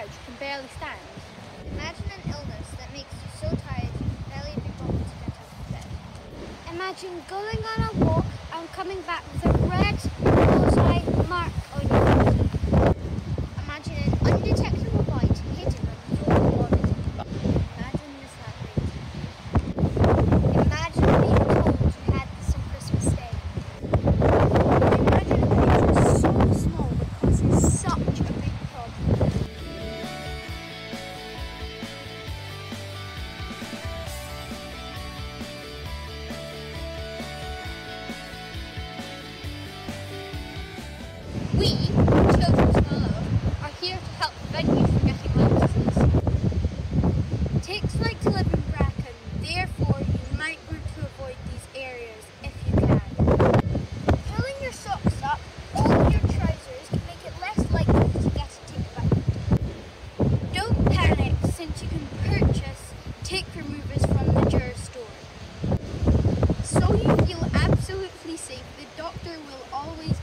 tired you can barely stand. Imagine an illness that makes you so tired you can barely be bothered to get out of bed. Imagine going on a walk and coming back with a red We, Children's Hello, are here to help prevent you from getting Lyme. Ticks like to live in bracken, therefore you might want to avoid these areas if you can. Pulling your socks up over your trousers can make it less likely to get a tick bite. Don't panic since you can purchase tick removers from the Jura store. So you feel absolutely safe, the doctor will always